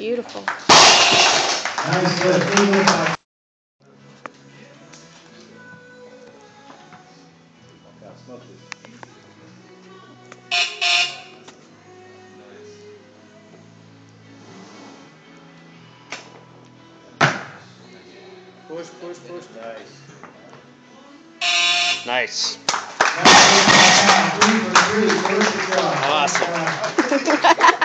Beautiful. Nice. Push, push, push. Nice. Nice. Awesome.